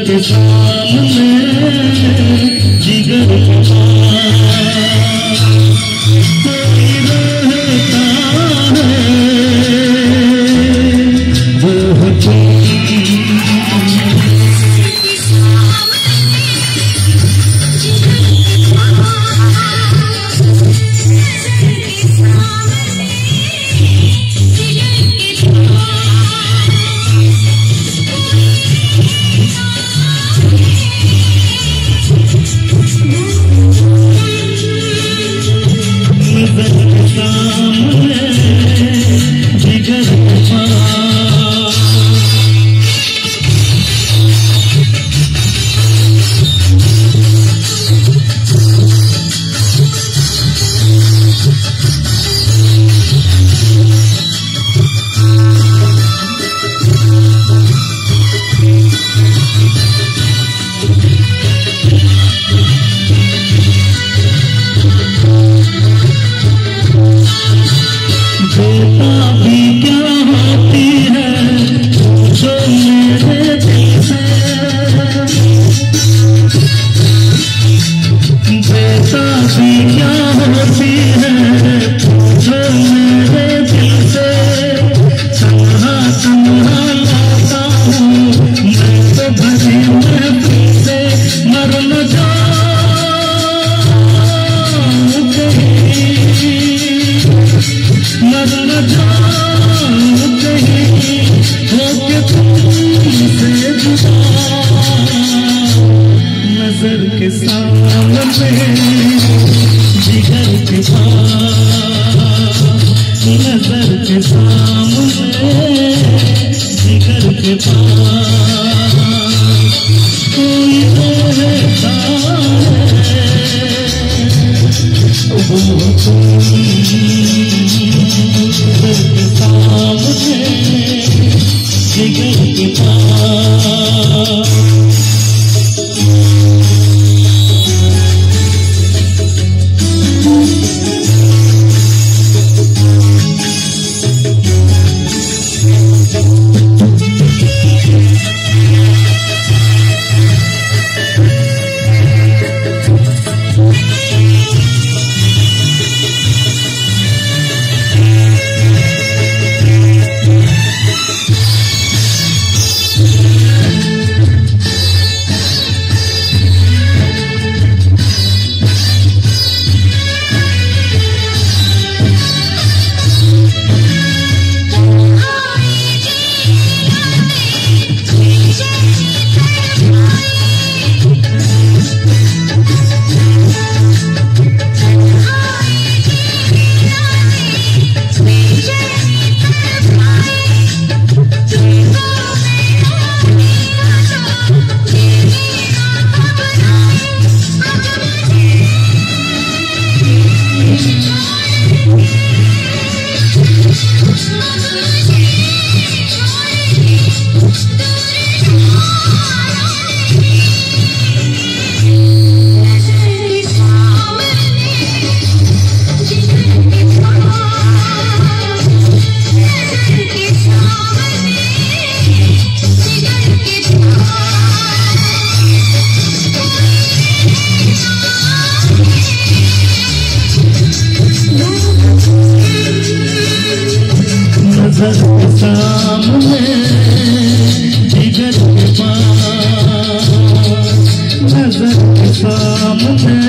नज़र के सामने जिगर बेटा क्या होती है जो मेरे दिल से तन्हा तन्हा लाता हूँ मैं तो भरी महफिल से मर न जाऊँ कहीं मर न जाऊँ नज़र सामने जिगर के पास नज़र सामने